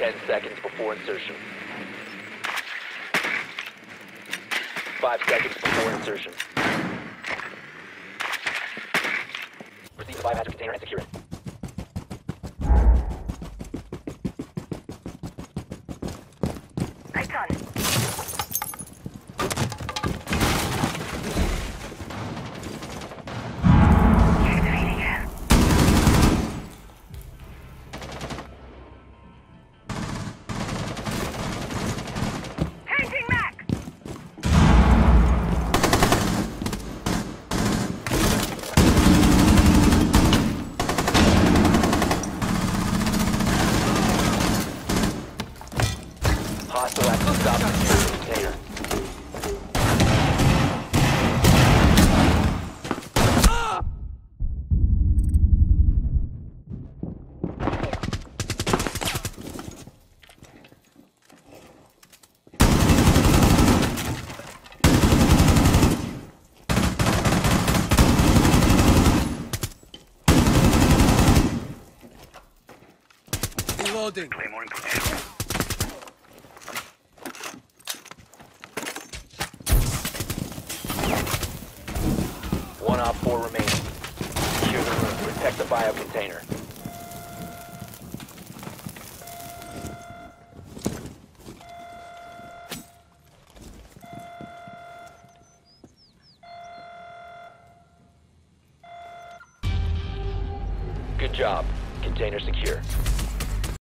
10 seconds before insertion. Five seconds before insertion. Proceed to biohazard container and secure it. Stop secure the container. Reloading. Claymore in op four remaining. Secure the room. Protect the bio container. Good job. Container secure.